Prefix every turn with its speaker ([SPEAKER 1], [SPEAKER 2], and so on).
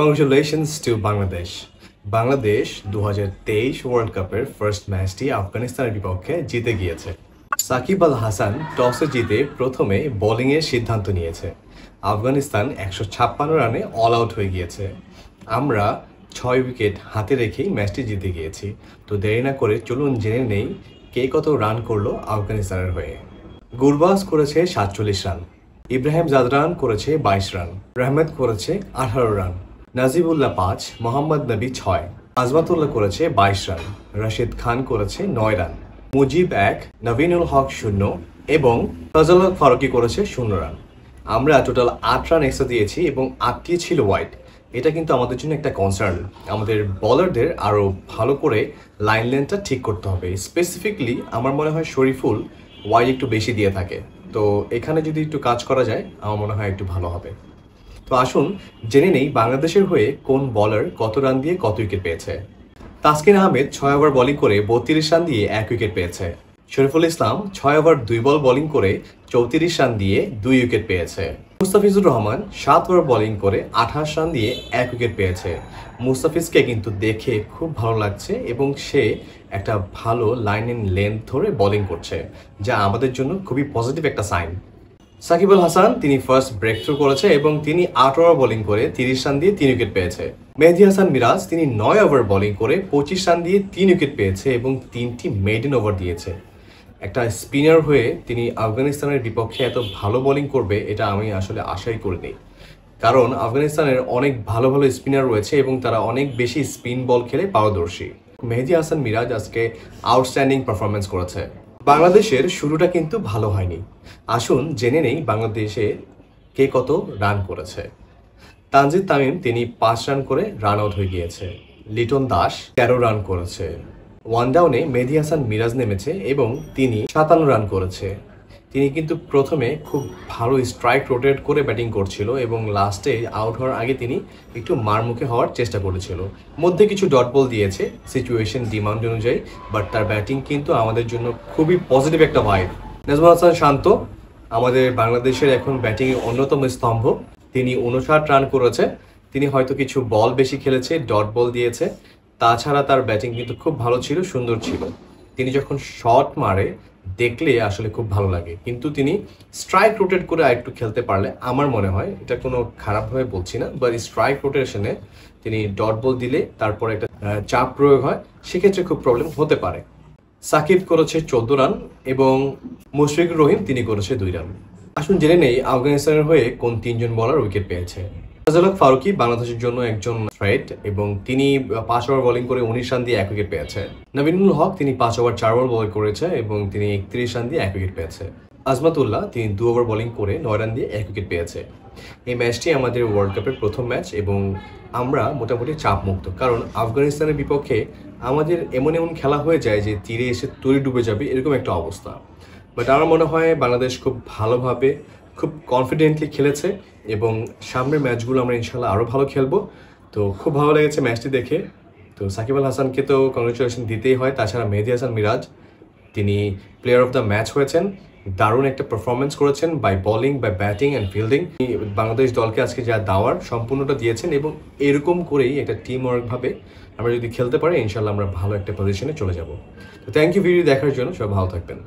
[SPEAKER 1] Congratulations two Bangladesh Bangladesh দু হাজার তেইশ ওয়ার্ল্ড কাপের ফার্স্ট ম্যাচটি আফগানিস্তানের বিপক্ষে জিতে গিয়েছে। সাকিব আল হাসান টসে জিতে প্রথমে বোলিংয়ের সিদ্ধান্ত নিয়েছে। আফগানিস্তান একশো ছাপ্পান্ন রানে অল আউট হয়ে গিয়েছে। আমরা ছয় উইকেট হাতে রেখেই ম্যাচটি জিতে গিয়েছি। তো দেরি না করে চলুন জেনে নেই কে কত রান করল আফগানিস্তানের হয়ে। গুরবাজ করেছে সাতচল্লিশ রান। ইব্রাহিম জাদরান করেছে বাইশ রান। রহমত করেছে আঠারো রান। নাজিবুল্লাহ পাঁচ, মোহাম্মদ নবী ছয়। আজমাতুল্লাহ করেছে বাইশ রান। রশিদ খান করেছে নয় রান। মুজিব এক, নবীনুল হক শূন্য এবং ফজল হক ফারুকি করেছে শূন্য রান। আমরা টোটাল আট রান এক্সট্রা দিয়েছি এবং আটটি ছিল ওয়াইড এটা কিন্তু আমাদের জন্য একটা কনসার্ন আমাদের বলারদের আরও ভালো করে লাইন লেনটা ঠিক করতে হবে। স্পেসিফিকলি আমার মনে হয় শরীফুল ওয়াইড একটু বেশি দিয়ে থাকে। তো এখানে যদি একটু কাজ করা যায়, আমার মনে হয় একটু ভালো হবে। তো আসুন জেনে নেই বাংলাদেশের হয়ে কোন বলার কত রান দিয়ে কত উইকেট পেয়েছে। তাসকিন আহমেদ ছয় ওভার বোলিং করে বত্রিশ রান দিয়ে এক উইকেট পেয়েছে। শরীফুল ইসলাম ছয় ওভার দুই বল বোলিং করে চৌত্রিশ রান দিয়ে দুই উইকেট পেয়েছে। মুস্তাফিজুর রহমান সাত ওভার বোলিং করে আঠাশ রান দিয়ে এক উইকেট পেয়েছে। মুস্তাফিজকে কিন্তু দেখে খুব ভালো লাগছে এবং সে একটা ভালো লাইন ইন লেন্থ ধরে বোলিং করছে, যা আমাদের জন্য খুবই পজিটিভ একটা সাইন সাকিব আল হাসান তিনি ফার্স্ট ব্রেক থ্রু করেছে এবং তিনি আট ওভার বোলিং করে তিরিশ রান দিয়ে তিন উইকেট পেয়েছে। মেহেদি হাসান মিরাজ, তিনি নয় ওভার বোলিং করে পঁচিশ রান দিয়ে তিন উইকেট পেয়েছে এবং তিনটি মেডেন ওভার দিয়েছে। একটা স্পিনার হয়ে তিনি আফগানিস্তানের বিপক্ষে এত ভালো বোলিং করবে, এটা আমি আসলে আশাই করিনি। কারণ আফগানিস্তানের অনেক ভালো ভালো স্পিনার রয়েছে এবং তারা অনেক বেশি স্পিন বল খেলে পারদর্শী। মেহেদি হাসান মিরাজ আজকে আউটস্ট্যান্ডিং পারফরমেন্স করেছে। বাংলাদেশের শুরুটা কিন্তু ভালো হয়নি। আসুন জেনে নেই বাংলাদেশে কে কত রান করেছে। তানজিদ তামিম, তিনি পাঁচ রান করে রান আউট হয়ে গিয়েছে। লিটন দাস, তেরো রান করেছে। ওয়ান ডাউনে মেহেদি হাসান মিরাজ নেমেছে এবং তিনি সাতান্ন রান করেছে। তিনি কিন্তু প্রথমে খুব ভালো স্ট্রাইক রোটেট করে ব্যাটিং করছিল এবং লাস্টে আউট হওয়ার আগে তিনি একটু মারমুখে হওয়ার চেষ্টা করেছিল। মধ্যে কিছু ডট বল দিয়েছে সিচুয়েশন ডিমান্ড অনুযায়ী বাট তার ব্যাটিং কিন্তু আমাদের জন্য খুবই পজিটিভ একটা ভাইব নাজমুল হাসান শান্ত আমাদের বাংলাদেশের এখন ব্যাটিংয়ের অন্যতম স্তম্ভ। তিনি উনষাট রান করেছে। তিনি হয়তো কিছু বল বেশি খেলেছে, ডট বল দিয়েছে। তাছাড়া তার ব্যাটিং কিন্তু খুব ভালো ছিল, সুন্দর ছিল। তিনি যখন শট মারে, দেখলে আসলে খুব ভালো লাগে। কিন্তু তিনি স্ট্রাইক রোটেট করে আরেকটু খেলতে পারলে, আমার মনে হয় এটা কোনো খারাপভাবে বলছি না বাট স্ট্রাইক রোটেশনে তিনি ডট বল দিলে তারপরে একটা চাপ প্রয়োগ হয়, সেক্ষেত্রে খুব প্রবলেম হতে পারে। সাকিব করেছে চোদ্দ রান। এবং মুশফিকুর রহিম তিনি করেছে দুই রান। আসুন জেনে নেই আফগানিস্তানের হয়ে কোন তিনজন বলার উইকেট পেয়েছে। ফাজালক ফারুকি বাংলাদেশের জন্য একজন থ্রেট এবং তিনি পাঁচ ওভার বোলিং করে উনিশ রান দিয়ে এক উইকেট পেয়েছে। নবীনুল হক তিনি পাঁচ ওভার চার ওভার বল করেছে এবং তিনি একত্রিশ রান দিয়ে এক উইকেট পেয়েছে। আজমাতুল্লাহ তিনি দু ওভার বোলিং করে নয় রান দিয়ে এক উইকেট পেয়েছে। এই ম্যাচটি আমাদের ওয়ার্ল্ড কাপের প্রথম ম্যাচ এবং আমরা মোটামুটি চাপ মুক্ত কারণ আফগানিস্তানের বিপক্ষে আমাদের এমন এমন খেলা হয়ে যায় যে তীরে এসে তরি ডুবে যাবে এরকম একটা অবস্থা। বাট আমার মনে হয় বাংলাদেশ খুব ভালোভাবে, খুব কনফিডেন্টলি খেলেছে এবং সামনের ম্যাচগুলো আমরা ইনশাল্লাহ আরও ভালো খেলব। তো খুব ভালো লেগেছে ম্যাচটি দেখে। তো সাকিব আল হাসানকে তো কংগ্রেচুলেশন দিতেই হয়। তাছাড়া মেহেদি হাসান মিরাজ, তিনি প্লেয়ার অফ দ্য ম্যাচ হয়েছেন। দারুণ একটা পারফরমেন্স করেছেন by bowling by batting and fielding Bangladesh দলকে আজকে যা দাওয়ার সম্পূর্ণটা দিয়েছেন এবং এরকম করেই একটা টিম ওয়ার্কভাবে আমরা যদি খেলতে পারি ইনশাল্লাহ আমরা ভালো একটা পজিশনে চলে যাব। তো থ্যাংক ইউ ভিডিও দেখার জন্য, সবাই ভালো থাকবেন।